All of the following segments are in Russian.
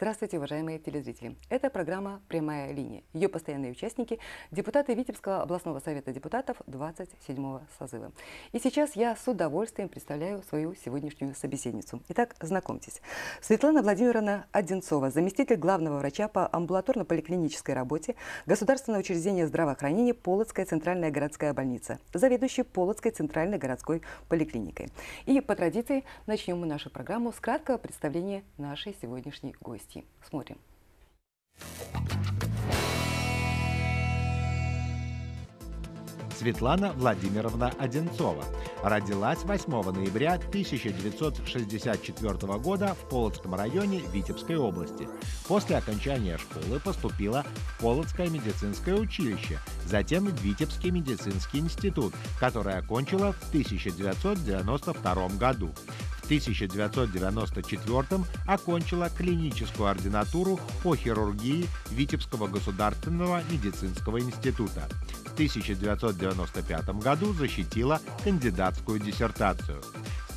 Здравствуйте, уважаемые телезрители. Это программа «Прямая линия». Ее постоянные участники – депутаты Витебского областного совета депутатов 27-го созыва. И сейчас я с удовольствием представляю свою сегодняшнюю собеседницу. Итак, знакомьтесь. Светлана Владимировна Одинцова, заместитель главного врача по амбулаторно-поликлинической работе Государственного учреждения здравоохранения Полоцкая центральная городская больница, заведующий Полоцкой центральной городской поликлиникой. И по традиции начнем мы нашу программу с краткого представления нашей сегодняшней гости гости. Смотрим. Светлана Владимировна Одинцова. Родилась 8 ноября 1964 года в Полоцком районе Витебской области. После окончания школы поступила в Полоцкое медицинское училище, затем в Витебский медицинский институт, который окончила в 1992 году. 1994 окончила клиническую ординатуру по хирургии Витебского государственного медицинского института. В 1995 году защитила кандидатскую диссертацию.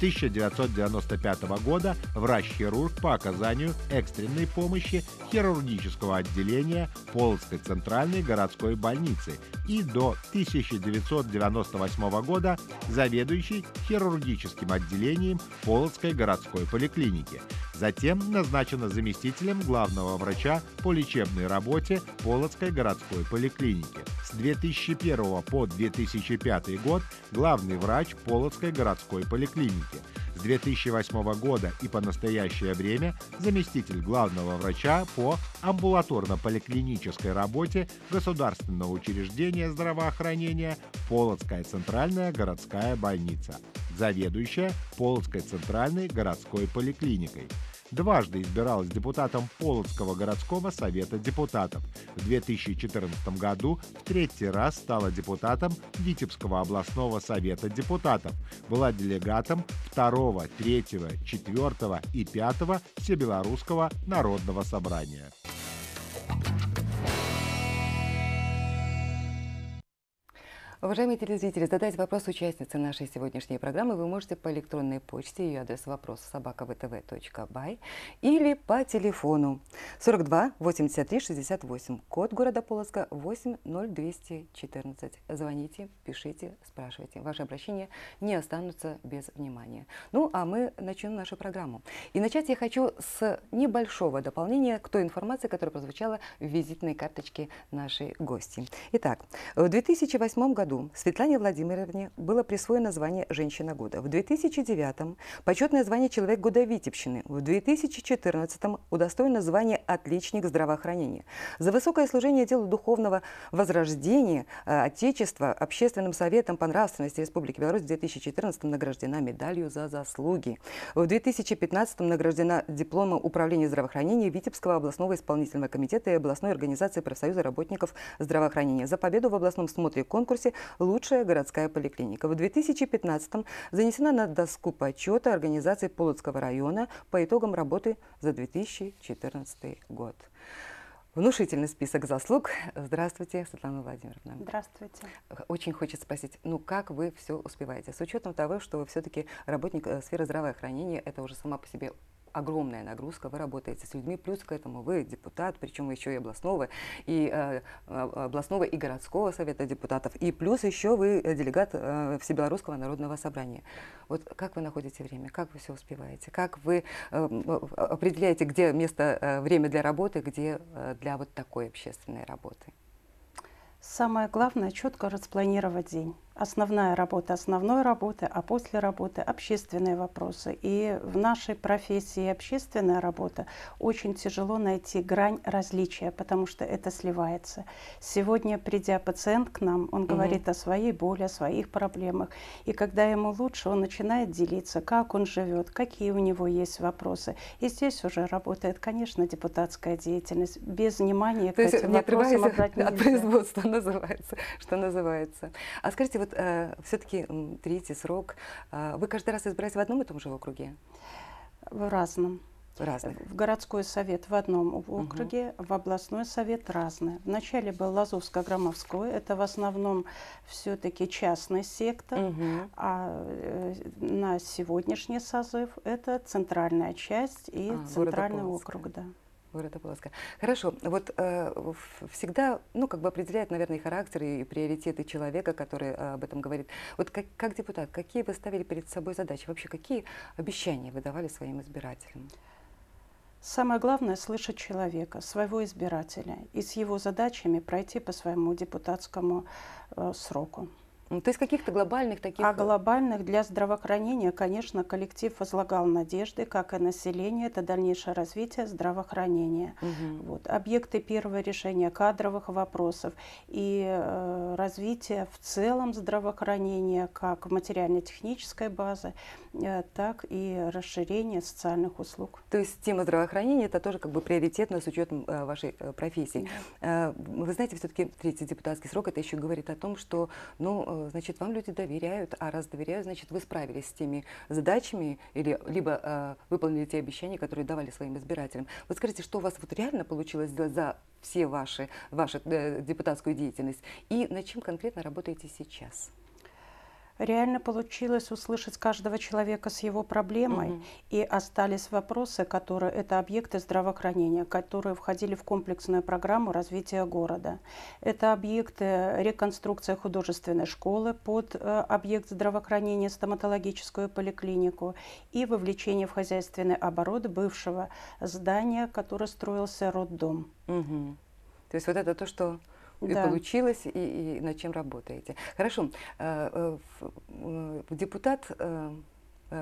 1995 года врач-хирург по оказанию экстренной помощи хирургического отделения Полоцкой центральной городской больницы и до 1998 года заведующий хирургическим отделением Полоцкой городской поликлиники. Затем назначена заместителем главного врача по лечебной работе Полоцкой городской поликлиники. С 2001 по 2005 год главный врач Полоцкой городской поликлиники. С 2008 года и по настоящее время заместитель главного врача по амбулаторно-поликлинической работе Государственного учреждения здравоохранения Полоцкая центральная городская больница, заведующая Полоцкой центральной городской поликлиникой дважды избиралась депутатом Полоцкого городского совета депутатов. В 2014 году в третий раз стала депутатом Витебского областного совета депутатов. Была делегатом 2, 3, 4 и 5 Всебелорусского народного собрания. Уважаемые телезрители, задать вопрос участнице нашей сегодняшней программы вы можете по электронной почте, ее адрес вопрос собака.втв.бай или по телефону 42 83 68, код города Полоска 80214. Звоните, пишите, спрашивайте. Ваши обращения не останутся без внимания. Ну, а мы начнем нашу программу. И начать я хочу с небольшого дополнения к той информации, которая прозвучала в визитной карточке нашей гости. Итак, в 2008 году году Светлане Владимировне было присвоено звание «Женщина года». В 2009 почетное звание «Человек года Витебщины». В 2014 удостоено звание «Отличник здравоохранения». За высокое служение делу духовного возрождения э, Отечества Общественным советом по нравственности Республики Беларусь в 2014 награждена медалью за заслуги. В 2015 награждена дипломом управления здравоохранения Витебского областного исполнительного комитета и областной организации профсоюза работников здравоохранения за победу в областном смотре конкурсе «Лучшая городская поликлиника». В 2015-м занесена на доску почета организации Полоцкого района по итогам работы за 2014 год. Внушительный список заслуг. Здравствуйте, Светлана Владимировна. Здравствуйте. Очень хочется спросить, ну как вы все успеваете? С учетом того, что вы все-таки работник э, сферы здравоохранения, это уже сама по себе огромная нагрузка, вы работаете с людьми, плюс к этому вы депутат, причем еще и областного, и э, э областного и городского совета депутатов, и плюс еще вы делегат э, Всебелорусского народного собрания. Вот как вы находите время, как вы все успеваете, как вы э, определяете, где место, э, время для работы, где э, для вот такой общественной работы? Самое главное – четко распланировать день основная работа основной работы, а после работы общественные вопросы. И в нашей профессии общественная работа очень тяжело найти грань различия, потому что это сливается. Сегодня, придя пациент к нам, он угу. говорит о своей боли, о своих проблемах. И когда ему лучше, он начинает делиться, как он живет, какие у него есть вопросы. И здесь уже работает, конечно, депутатская деятельность. Без внимания То к этим вопросам от производства называется, что называется. А скажите, вот э, все-таки третий срок. Э, вы каждый раз избираетесь в одном и том же округе? В разном. Разных. В городской совет в одном округе, угу. в областной совет разные. Вначале был Лазовско-Громовской, это в основном все-таки частный сектор, угу. а э, на сегодняшний созыв это центральная часть и а, центральный округ. Да. Города Полоцка. Хорошо. Вот э, всегда, ну, как бы определяет, наверное, характер, и приоритеты человека, который э, об этом говорит. Вот как, как депутат, какие вы ставили перед собой задачи? Вообще, какие обещания вы давали своим избирателям? Самое главное – слышать человека, своего избирателя, и с его задачами пройти по своему депутатскому э, сроку. Ну, то есть каких-то глобальных таких... А глобальных для здравоохранения, конечно, коллектив возлагал надежды, как и население, это дальнейшее развитие здравоохранения. Угу. Вот, объекты первого решения кадровых вопросов и э, развитие в целом здравоохранения, как материально-технической базы, э, так и расширение социальных услуг. То есть тема здравоохранения это тоже как бы приоритетно с учетом э, вашей э, профессии. Да. Э, вы знаете, все-таки третий депутатский срок это еще говорит о том, что ну, э, значит, вам люди доверяют, а раз доверяют, значит, вы справились с теми задачами или либо э, выполнили те обещания, которые давали своим избирателям. Вот скажите, что у вас вот реально получилось сделать за все ваши, вашу э, депутатскую деятельность и над чем конкретно работаете сейчас? Реально получилось услышать каждого человека с его проблемой, угу. и остались вопросы, которые это объекты здравоохранения, которые входили в комплексную программу развития города. Это объекты реконструкции художественной школы под э, объект здравоохранения, стоматологическую поликлинику и вовлечение в хозяйственный оборот бывшего здания, которое строился роддом. Угу. То есть вот это то, что да. получилось, и, и над чем работаете. Хорошо. Э, э, депутат Э,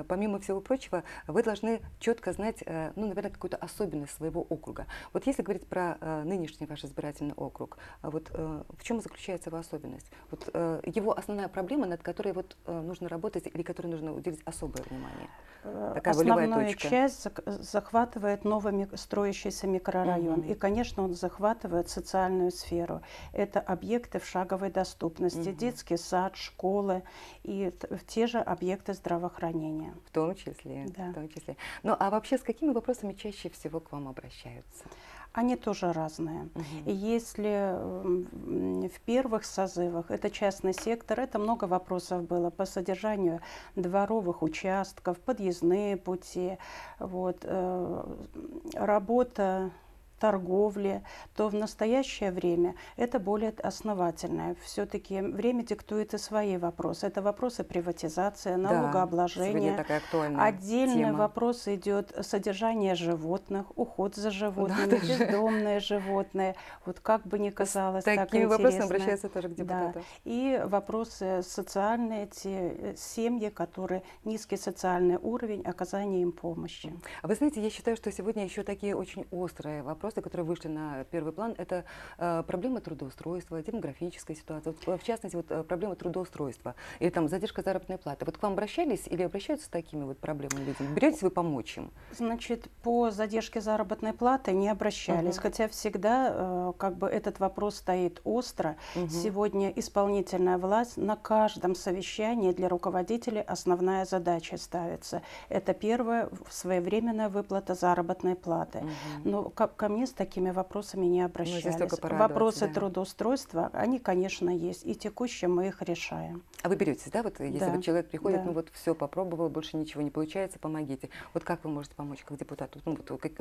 помимо всего прочего, вы должны четко знать, э, ну, наверное, какую-то особенность своего округа. Вот если говорить про э, нынешний ваш избирательный округ, вот в чем заключается его особенность? Вот его основная проблема, над которой вот нужно работать или которой нужно уделить особое внимание? Такая Основную часть захватывает новый строящийся микрорайон. Угу. И, конечно, он захватывает социальную сферу. Это объекты в шаговой доступности, угу. детский сад, школы и те же объекты здравоохранения образования. В том числе, да. в том числе. Ну а вообще с какими вопросами чаще всего к вам обращаются? Они тоже разные. Угу. Если в первых созывах это частный сектор, это много вопросов было по содержанию дворовых участков, подъездные пути, вот, э, работа торговли, то в настоящее время это более основательное. Все-таки время диктует и свои вопросы. Это вопросы приватизации, налогообложения. Да, такая Отдельный тема. вопрос идет содержание животных, уход за животными, да, бездомные животные. Вот как бы ни казалось, С так такими вопросами обращаются тоже к депутату. Да. И вопросы социальные, те э, семьи, которые низкий социальный уровень, оказания им помощи. А вы знаете, я считаю, что сегодня еще такие очень острые вопросы вопросы, которые вышли на первый план, это э, проблема трудоустройства, демографическая ситуация, вот, в частности, вот, э, проблема трудоустройства или там задержка заработной платы. Вот к вам обращались или обращаются с такими вот проблемами людям? Беретесь вы помочь им? Значит, по задержке заработной платы не обращались, угу. хотя всегда э, как бы этот вопрос стоит остро. Угу. Сегодня исполнительная власть на каждом совещании для руководителей основная задача ставится. Это первое своевременная выплата заработной платы. Угу. Но ко, ко мне с такими вопросами не ну, обращались. Вопросы да. трудоустройства, они, конечно, есть. И текущие мы их решаем. А вы беретесь, да? Вот если да. вот человек приходит, да. ну вот все попробовал, больше ничего не получается, помогите. Вот как вы можете помочь как депутату? Ну, вот, как,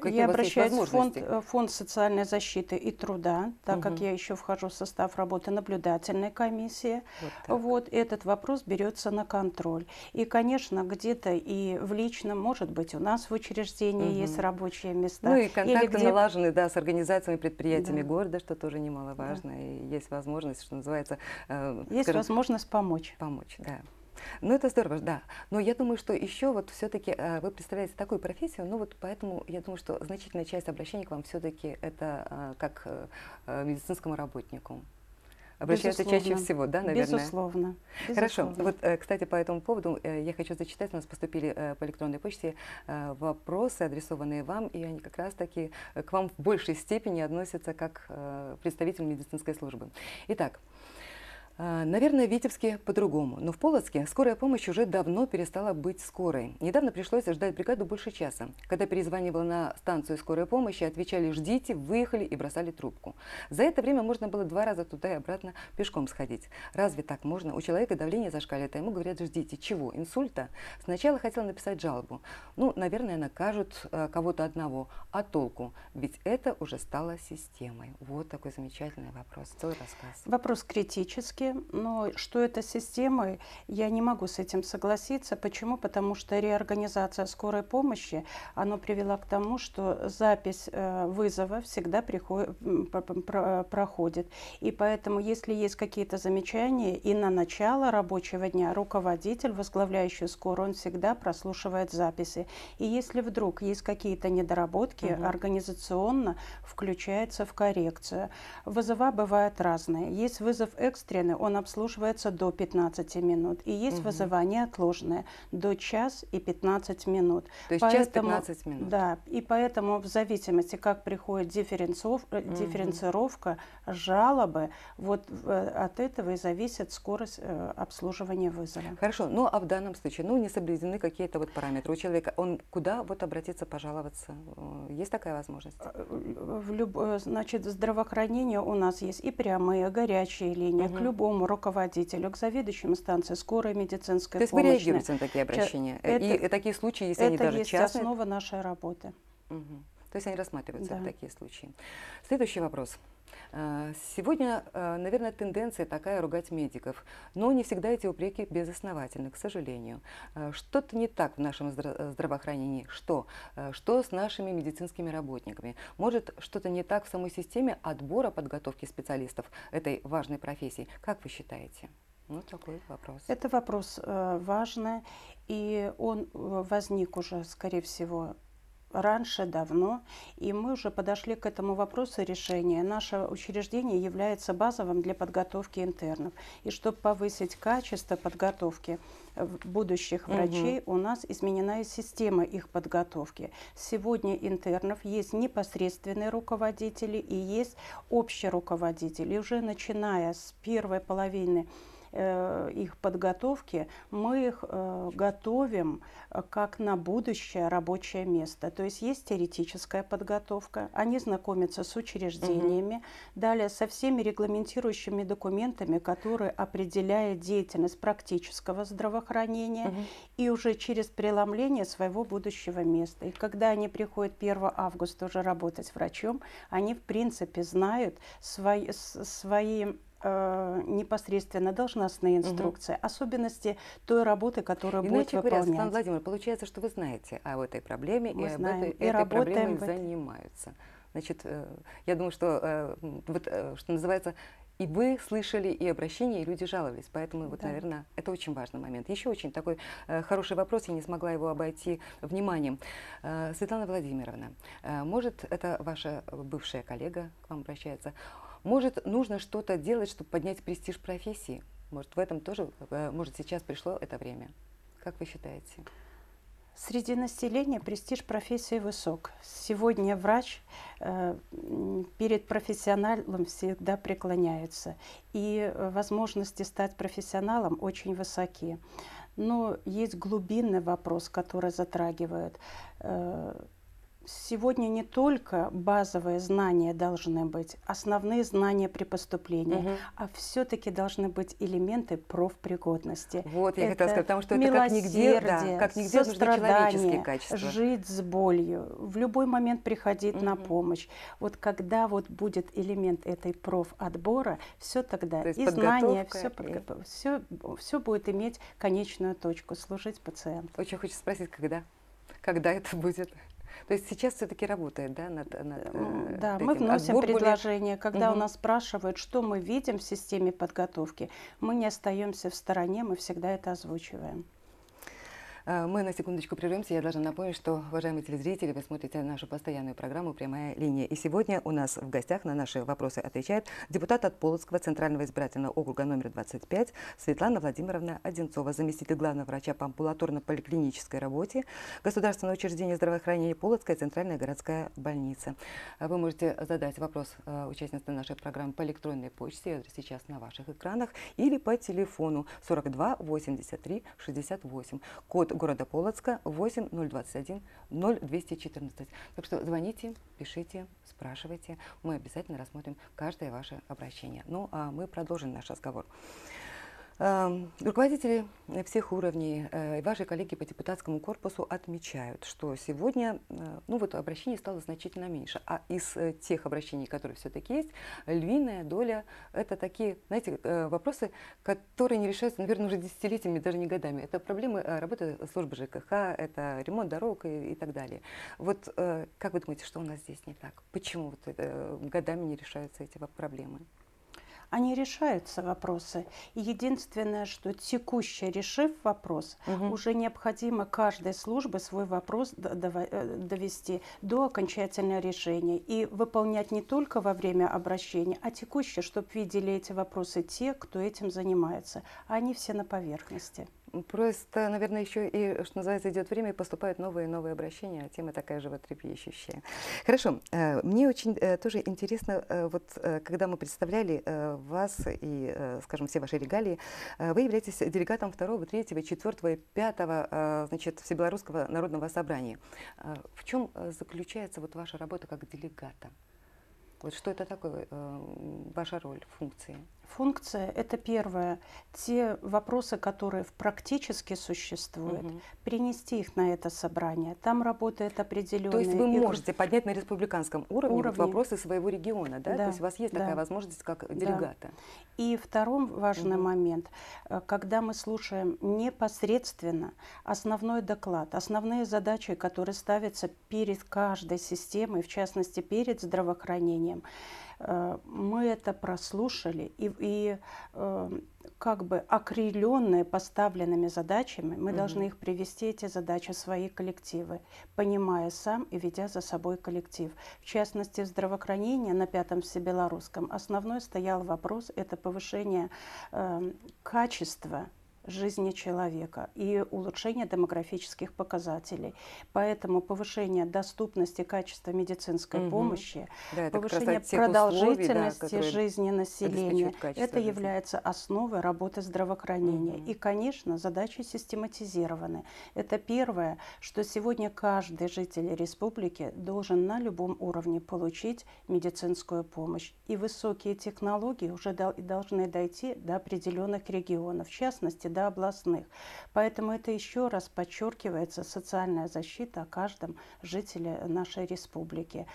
какие я обращаюсь в фонд, э, фонд социальной защиты и труда, так угу. как я еще вхожу в состав работы наблюдательной комиссии. Вот, вот этот вопрос берется на контроль. И, конечно, где-то и в личном, может быть, у нас в учреждении угу. есть рабочие места. Ну и контакты где... налажены, да, с организациями, предприятиями да. города, что тоже немаловажно. Да. И есть возможность, что называется... Э, есть скажем, возможность помочь. Помочь, да. Ну, это здорово, да. Но я думаю, что еще вот все-таки э, вы представляете такую профессию, ну вот поэтому я думаю, что значительная часть обращений к вам все-таки это э, как э, э медицинскому работнику обращаются Безусловно. чаще всего, да, наверное? Безусловно. Хорошо. Вот, э, кстати, по этому поводу э, я хочу зачитать. У нас поступили э, по электронной почте вопросы, адресованные вам, и они как раз-таки к вам в большей степени относятся как представитель медицинской службы. Итак, наверное, в Витебске по-другому, но в Полоцке скорая помощь уже давно перестала быть скорой. Недавно пришлось ждать бригаду больше часа. Когда перезванивала на станцию скорой помощи, отвечали «ждите», выехали и бросали трубку. За это время можно было два раза туда и обратно пешком сходить. Разве так можно? У человека давление зашкаливает, а ему говорят «ждите». Чего? Инсульта? Сначала хотела написать жалобу. Ну, наверное, накажут э, кого-то одного. А толку? Ведь это уже стало системой. Вот такой замечательный вопрос. Целый рассказ. Вопрос критический но что это системой, я не могу с этим согласиться. Почему? Потому что реорганизация скорой помощи, она привела к тому, что запись э, вызова всегда приходит, проходит. И поэтому, если есть какие-то замечания, и на начало рабочего дня руководитель, возглавляющий скорую, он всегда прослушивает записи. И если вдруг есть какие-то недоработки, угу. организационно включается в коррекцию. Вызова бывают разные. Есть вызов экстренный, он обслуживается до 15 минут. И есть угу. вызывание отложенное до час и 15 минут. То есть поэтому, час 15 минут. Да, и поэтому в зависимости, как приходит дифференцов, угу. дифференцировка, жалобы, вот э, от этого и зависит скорость э, обслуживания вызова. Хорошо, ну а в данном случае, ну не соблюдены какие-то вот параметры у человека, он куда вот обратиться, пожаловаться? Есть такая возможность? В люб... Значит, здравоохранение у нас есть и прямые, горячие линии, угу. к любому любому руководителю, к заведующему станции скорой медицинской помощи. То есть вы реагируете на такие обращения? Это, и такие случаи, если они даже частные? Это есть основа нашей работы. Угу. То есть они рассматриваются, да. такие случаи. Следующий вопрос. А, сегодня, а, наверное, тенденция такая ругать медиков, но не всегда эти упреки безосновательны, к сожалению. А, что-то не так в нашем здравоохранении. Что? Что с нашими медицинскими работниками? Может, что-то не так в самой системе отбора подготовки специалистов этой важной профессии? Как вы считаете? Ну, такой вопрос. Это вопрос э, важный, и он э, возник уже, скорее всего, раньше, давно, и мы уже подошли к этому вопросу решения. Наше учреждение является базовым для подготовки интернов. И чтобы повысить качество подготовки э, будущих врачей, угу. у нас изменена система их подготовки. Сегодня интернов есть непосредственные руководители и есть общие руководители. И уже начиная с первой половины их подготовки, мы их э, готовим э, как на будущее рабочее место. То есть есть теоретическая подготовка, они знакомятся с учреждениями, угу. далее со всеми регламентирующими документами, которые определяют деятельность практического здравоохранения, угу. и уже через преломление своего будущего места. И когда они приходят 1 августа уже работать врачом, они в принципе знают свои, свои э, непосредственно должностные инструкции, угу. особенности той работы, которая Иначе будет говоря, выполнять. Пан Владимир, получается, что вы знаете об этой проблеме Мы и знаем, об этой, и этой проблемой занимаются. Значит, э, я думаю, что, э, вот, э, что называется, и вы слышали и обращения, и люди жаловались. Поэтому, вот, да. наверное, это очень важный момент. Еще очень такой э, хороший вопрос, я не смогла его обойти вниманием. Э, Светлана Владимировна, э, может, это ваша бывшая коллега к вам обращается, может, нужно что-то делать, чтобы поднять престиж профессии? Может, в этом тоже, э, может, сейчас пришло это время? Как вы считаете? Среди населения престиж профессии высок. Сегодня врач э, перед профессионалом всегда преклоняется. И э, возможности стать профессионалом очень высоки. Но есть глубинный вопрос, который затрагивает. Э, сегодня не только базовые знания должны быть, основные знания при поступлении, угу. а все-таки должны быть элементы профпригодности. Вот, я это хотела сказать, потому что это как нигде, да, как нигде нужны человеческие качества. жить с болью, в любой момент приходить угу. на помощь. Вот когда вот будет элемент этой профотбора, все тогда То и знания, все, и... все, все будет иметь конечную точку, служить пациенту. Очень хочется спросить, когда? Когда это будет? То есть сейчас все-таки работает, да, над, над э, Да, этим. мы вносим Отбор предложение, когда угу. у нас спрашивают, что мы видим в системе подготовки, мы не остаемся в стороне, мы всегда это озвучиваем. Э, мы на секундочку прервемся. Я должна напомнить, что, уважаемые телезрители, вы смотрите нашу постоянную программу «Прямая линия». И сегодня у нас в гостях на наши вопросы отвечает депутат от Полоцкого Центрального избирательного округа номер 25 Светлана Владимировна Одинцова, заместитель главного врача по амбулаторно-поликлинической работе Государственного учреждения здравоохранения Полоцкая Центральная городская больница. Э, вы можете задать вопрос э, участнице нашей программы по электронной почте, сейчас на ваших экранах, или по телефону 42 83 68. Код города Полоцка 8021 0214. Так что звоните, пишите, спрашивайте. Мы обязательно рассмотрим каждое ваше обращение. Ну, а мы продолжим наш разговор. Эм, руководители всех уровней э, и ваши коллеги по депутатскому корпусу отмечают, что сегодня э, ну вот обращений стало значительно меньше, а из э, тех обращений, которые все-таки есть, львиная доля – это такие, знаете, вопросы, которые не решаются, наверное, уже десятилетиями, даже не годами. Это проблемы работы службы ЖКХ, это ремонт дорог и, и так далее. Вот как вы думаете, что у нас здесь не так? Почему вот, годами не решаются эти проблемы? Они решаются вопросы. И единственное, что текуще решив вопрос, угу. уже необходимо каждой службе свой вопрос э, довести до окончательного решения и выполнять не только во время обращения, а текуще, чтобы видели эти вопросы те, кто этим занимается. А они все на поверхности. Просто, наверное, еще и, что называется, идет время, и поступают новые и новые обращения, а тема такая животрепещущая. Хорошо. Э, мне очень э, тоже интересно, э, вот когда мы представляли вас и, скажем, все ваши регалии, вы являетесь делегатом второго, третьего, четвертого и пятого, значит, Всебелорусского народного собрания. В чем заключается вот ваша работа как делегата? Вот что это такое, ваша роль, функции? Функция – это первое. Те вопросы, которые практически существуют, угу. принести их на это собрание. Там работает определенные... То есть вы можете поднять на республиканском уровне, уровне. Вот вопросы своего региона, да? да? То есть у вас есть да. такая возможность, как делегата. Да. И второй важный угу. момент, э, когда мы слушаем непосредственно основной доклад, основные задачи, которые ставятся перед каждой системой, в частности перед здравоохранением, мы это прослушали и, и э, как бы окрыленные поставленными задачами, мы угу. должны их привести, эти задачи, в свои коллективы, понимая сам и ведя за собой коллектив. В частности, в здравоохранении на Пятом Всебелорусском основной стоял вопрос – это повышение э, качества жизни человека и улучшение демографических показателей. Поэтому повышение доступности, качества медицинской угу. помощи, да, повышение продолжительности условий, да, жизни населения, это жизни. является основой работы здравоохранения. Угу. И, конечно, задачи систематизированы. Это первое, что сегодня каждый житель республики должен на любом уровне получить медицинскую помощь. И высокие технологии уже должны дойти до определенных регионов, в частности, до областных. Поэтому это еще раз подчеркивается социальная защита о каждом жителе нашей республики.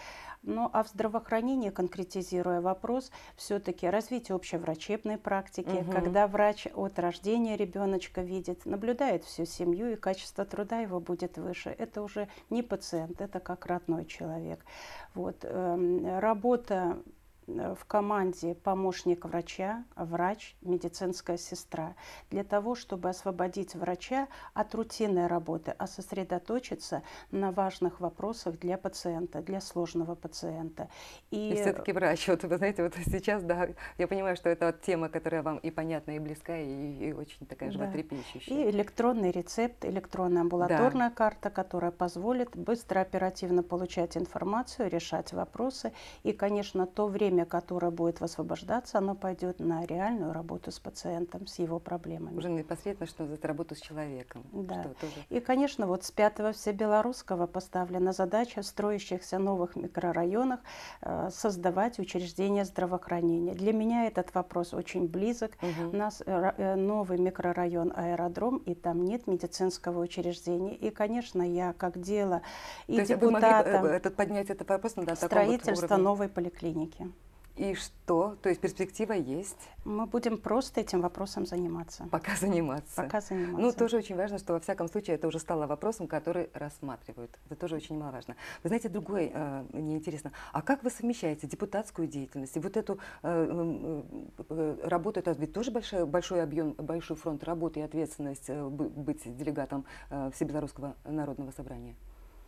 Ну а в здравоохранении, конкретизируя вопрос, все-таки развитие общеврачебной практики, угу. когда врач от рождения ребеночка видит, наблюдает всю семью и качество труда его будет выше. Это уже не пациент, это как родной человек. Вот, э, работа в команде помощник врача, врач, медицинская сестра, для того, чтобы освободить врача от рутинной работы, а сосредоточиться на важных вопросах для пациента, для сложного пациента. И, и все-таки врач, вот вы знаете, вот сейчас, да, я понимаю, что это вот тема, которая вам и понятна, и близка, и, и очень такая животрепещущая. И электронный рецепт, электронная амбулаторная да. карта, которая позволит быстро, оперативно получать информацию, решать вопросы. И, конечно, то время, время, которое будет высвобождаться, оно пойдет на реальную работу с пациентом, с его проблемами. Уже непосредственно, что за работу с человеком. Да. Тоже... И, конечно, вот с 5 Всебелорусского поставлена задача в строящихся новых микрорайонах э, создавать учреждения здравоохранения. Для меня этот вопрос очень близок. Угу. У нас э, э, новый микрорайон аэродром, и там нет медицинского учреждения. И, конечно, я как дело и депутата... Вы могли, этот, поднять этот вопрос на да, Строительство новой поликлиники. И что? То есть перспектива есть? Мы будем просто этим вопросом заниматься. Пока заниматься. Пока заниматься. Ну, тоже очень важно, что во всяком случае это уже стало вопросом, который рассматривают. Это тоже очень немаловажно. Вы знаете, другой, э, мне интересно, а как вы совмещаете депутатскую деятельность и вот эту э, э, работу, это ведь тоже большой, большой объем, большой фронт работы и ответственность э, быть делегатом э, Всебелорусского народного собрания?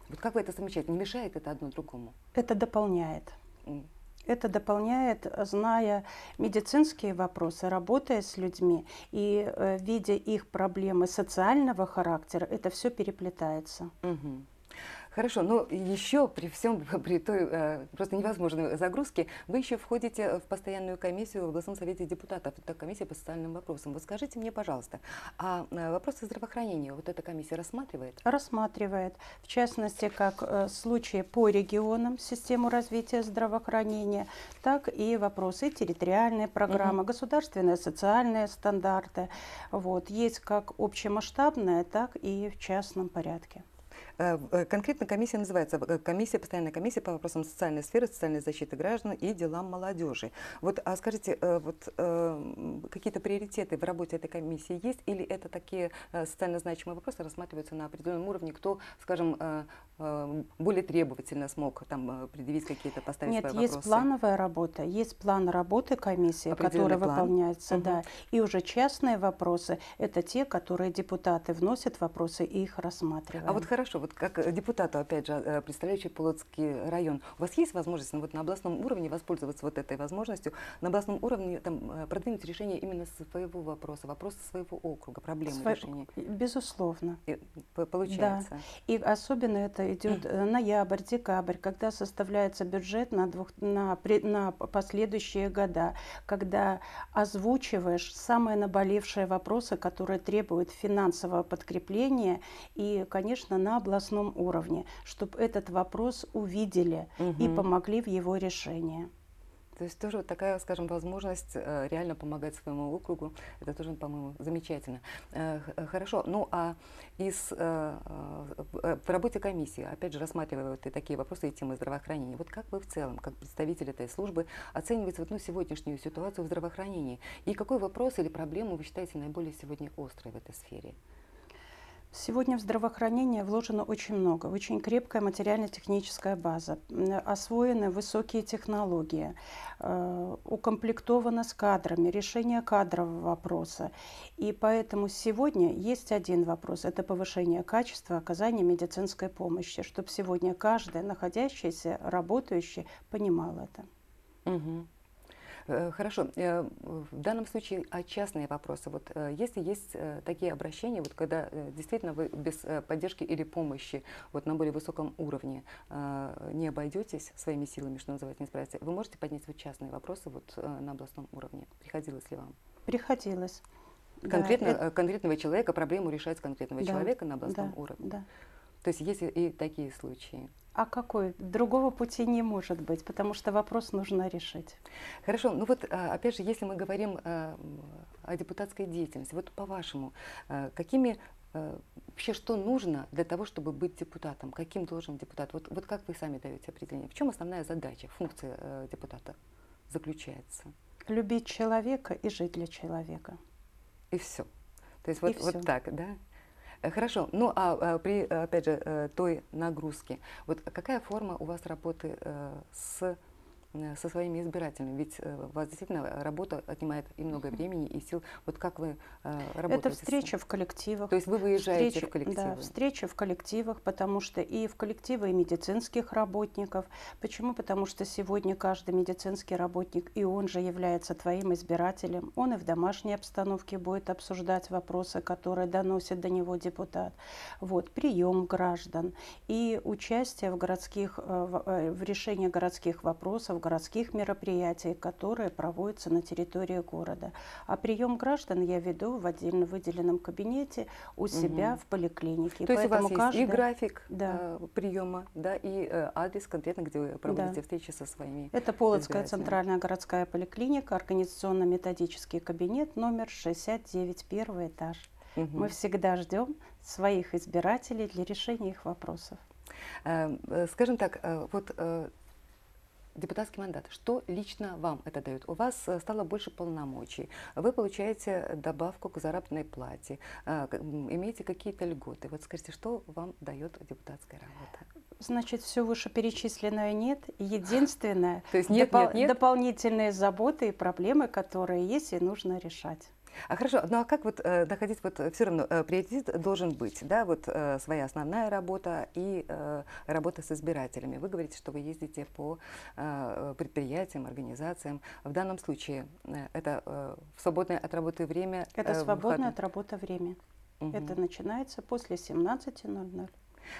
Вот как вы это совмещаете? Не мешает это одно другому? Это дополняет. Это дополняет, зная медицинские вопросы, работая с людьми и э, видя их проблемы социального характера, это все переплетается. Угу. Хорошо, но еще при всем, при той э, просто невозможной загрузке, вы еще входите в постоянную комиссию в областном совете депутатов, это комиссия по социальным вопросам. Вот скажите мне, пожалуйста, а э, вопросы здравоохранения вот эта комиссия рассматривает? Рассматривает. В частности, как э, случаи по регионам, систему развития здравоохранения, так и вопросы территориальной программы, угу. государственные социальные стандарты. Вот. Есть как общемасштабные, так и в частном порядке. Э, э, конкретно комиссия называется э, комиссия, постоянная комиссия по вопросам социальной сферы, социальной защиты граждан и делам молодежи. Вот, а скажите, вот какие-то приоритеты в работе этой комиссии есть или это такие социально значимые вопросы рассматриваются на определенном уровне, кто, скажем, более требовательно смог там предъявить какие-то поставить Нет, свои есть вопросы? плановая работа, есть план работы комиссии, которая план. выполняется, угу. да, и уже частные вопросы, это те, которые депутаты вносят вопросы и их рассматривают. А вот хорошо, вот как депутату, опять же, э, представляющий Полоцкий район, у вас есть возможность ну, вот на областном уровне воспользоваться вот этой возможностью, на областном уровне там, э, продвинуть решение именно своего вопроса, вопроса своего округа, проблемы Сво... решения? Безусловно. И, получается. Да. И особенно это идет ноябрь, декабрь, когда составляется бюджет на, двух, на, на последующие года, когда озвучиваешь самые наболевшие вопросы, которые требуют финансового подкрепления и, конечно, на областном областном уровне, чтобы этот вопрос увидели угу. и помогли в его решении. То есть тоже вот такая, скажем, возможность э, реально помогать своему округу, это тоже, по-моему, замечательно. Э, э, хорошо, ну а из, в работе комиссии, опять же, рассматривают и такие вопросы и темы здравоохранения. Вот как вы в целом, как представитель этой службы, оцениваете вот, ну, сегодняшнюю ситуацию в здравоохранении? И какой вопрос или проблему вы считаете наиболее сегодня острой в этой сфере? Сегодня в здравоохранение вложено очень много, очень крепкая материально-техническая база, освоены высокие технологии, э, укомплектовано с кадрами, решение кадрового вопроса. И поэтому сегодня есть один вопрос – это повышение качества оказания медицинской помощи, чтобы сегодня каждый находящийся, работающий понимал это. Угу. Э, хорошо. Э, в данном случае а частные вопросы. Вот э, если есть такие обращения, вот когда действительно вы без поддержки или помощи вот на более высоком уровне не обойдетесь своими силами, что называется, не справиться, вы можете поднять вот частные вопросы вот на областном уровне. Приходилось ли вам? Приходилось. Конкретно, да, конкретного человека, проблему решать конкретного да, человека на областном да, уровне. Да. То есть есть и такие случаи. А какой? Другого пути не может быть, потому что вопрос нужно решить. Хорошо. Ну вот, а, опять же, если мы говорим а, о депутатской деятельности, вот по-вашему, а, какими вообще что нужно для того, чтобы быть депутатом? Каким должен депутат? Вот, вот как вы сами даете определение? В чем основная задача, функция депутата заключается? Любить человека и жить для человека. И все. То есть вот, вот так, да? Э, хорошо. Ну, а, а при, опять же, э, той нагрузке, вот какая форма у вас работы э, с Э, со своими избирателями? Ведь э, у вас действительно работа отнимает и много времени, и сил. Вот как вы э, работаете? Это встреча в коллективах. То есть вы выезжаете встреча, в коллективы? Да, встреча в коллективах, потому что и в коллективы и медицинских работников. Почему? Потому что сегодня каждый медицинский работник, и он же является твоим избирателем, он и в домашней обстановке будет обсуждать вопросы, которые доносит до него депутат. Вот, прием граждан и участие в городских, в решении городских вопросов, городских мероприятий, которые проводятся на территории города. А прием граждан я веду в отдельно выделенном кабинете у себя угу. в поликлинике. То есть у вас каждый... есть и график да. э, приема, да, и э, адрес конкретно, где вы проводите да. встречи со своими Это Полоцкая центральная городская поликлиника, организационно-методический кабинет номер 69, первый этаж. Угу. Мы всегда ждем своих избирателей для решения их вопросов. Э, скажем так, вот депутатский мандат. Что лично вам это дает? У вас э, стало больше полномочий, вы получаете добавку к заработной плате, э, имеете какие-то льготы. Вот скажите, что вам дает депутатская работа? Значит, все вышеперечисленное нет. Единственное, То есть нет, допол- нет, нет? дополнительные заботы и проблемы, которые есть и нужно решать. А хорошо, ну а как вот э, находить, вот все равно э, приоритет должен быть, да, вот э, своя основная работа и э, работа с избирателями. Вы говорите, что вы ездите по э, предприятиям, организациям. В данном случае э, это э, в свободное от работы время? Это э, свободное выходные? от работы время. Мгм. Это начинается после 17.00.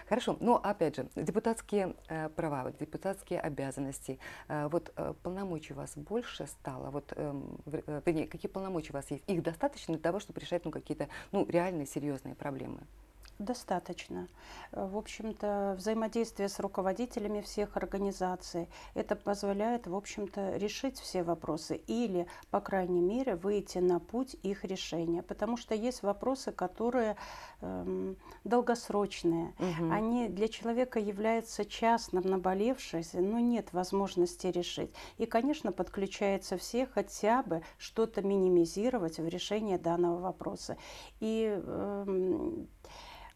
Хорошо, но опять же, депутатские э, права, депутатские обязанности, э, вот э, полномочий у вас больше стало, вот, эм, э, вернее, какие полномочия у вас есть? Их достаточно для того, чтобы решать ну, какие-то ну, реальные серьезные проблемы? Достаточно. В общем-то, взаимодействие с руководителями всех организаций, это позволяет, в общем-то, решить все вопросы или, по крайней мере, выйти на путь их решения. Потому что есть вопросы, которые эм, долгосрочные. Мгм. Они для человека являются частным, наболевшимся, но нет возможности решить. И, конечно, подключается все хотя бы что-то минимизировать в решении данного вопроса. И эм,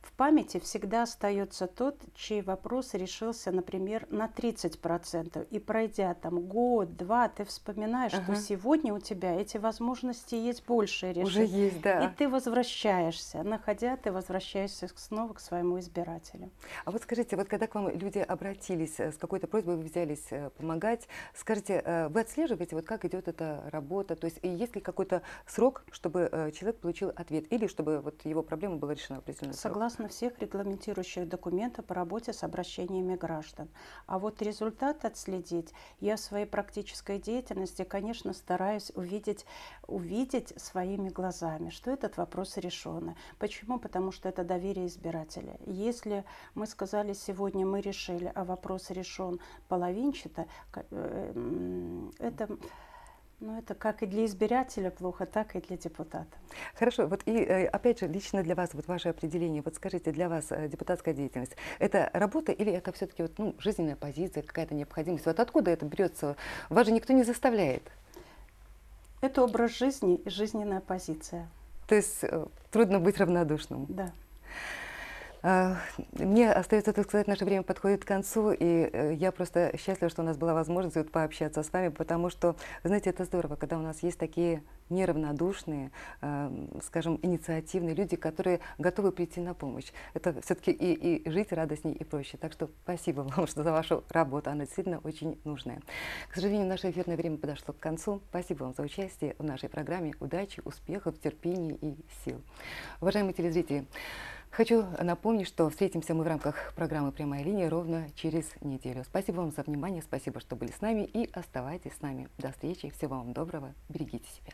в памяти всегда остается тот, чей вопрос решился, например, на 30%. И пройдя там год-два, ты вспоминаешь, Ага. что сегодня у тебя эти возможности есть больше решить. Уже есть, да. И ты возвращаешься, находя, ты возвращаешься снова к своему избирателю. А вот скажите, вот когда к вам люди обратились э, с какой-то просьбой, вы взялись э, помогать, скажите, э, вы отслеживаете, вот как идет эта работа, то есть есть ли какой-то срок, чтобы человек получил ответ, или чтобы вот его проблема была решена определенный срок? Согласно всех регламентирующих документов по работе с обращениями граждан. А вот результат отследить я в своей практической деятельности, конечно, стараюсь увидеть, увидеть своими глазами, что этот вопрос решен. Почему? Потому что это доверие избирателя. Если мы сказали сегодня, мы решили, а вопрос решен половинчато, э, это, ну, это как и для избирателя плохо, так и для депутата. Хорошо, вот и э, опять же, лично для вас, вот ваше определение, вот скажите, для вас э, депутатская деятельность, это работа или это все-таки вот, ну, жизненная позиция, какая-то необходимость? Вот откуда это берется? Вас же никто не заставляет. Это образ жизни и жизненная позиция. То есть э, трудно быть равнодушным. Да. А, Мне остается только сказать, наше время подходит к концу, и э, я просто счастлива, что у нас была возможность вот пообщаться с вами, потому что, знаете, это здорово, когда у нас есть такие неравнодушные, э, скажем, инициативные люди, которые готовы прийти на помощь. Это все-таки и, и жить радостней и проще. Так что спасибо вам что за вашу работу, она действительно очень нужная. К сожалению, наше эфирное время подошло к концу. Спасибо вам за участие в нашей программе. Удачи, успехов, терпения и сил. Уважаемые телезрители, Хочу напомнить, что встретимся мы в рамках программы «Прямая линия» ровно через неделю. Спасибо вам за внимание, спасибо, что были с нами и оставайтесь с нами. До встречи, всего вам доброго, берегите себя.